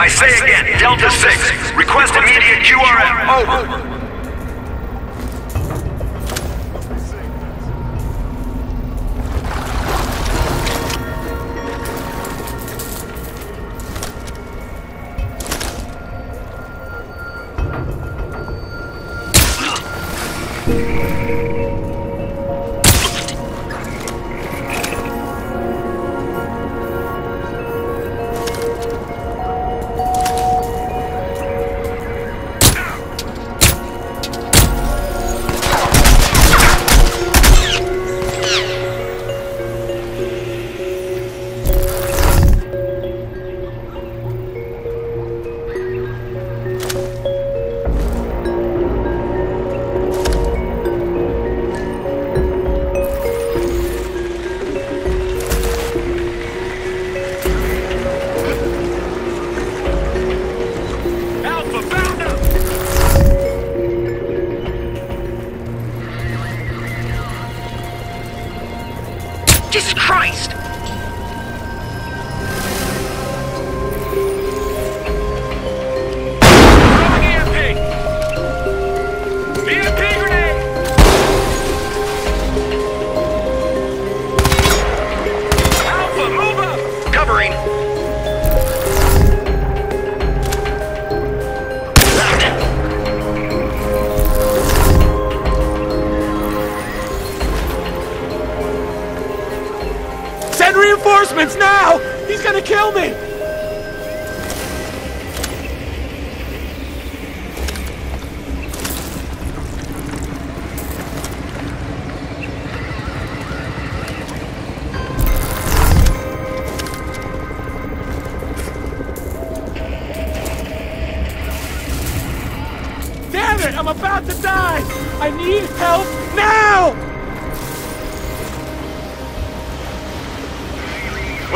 I say again, Delta 6. Request immediate QRM. Over. Alpha, reinforcements now! He's gonna kill me! Damn it! I'm about to die! I need help now!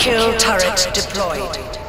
Kill turret deployed.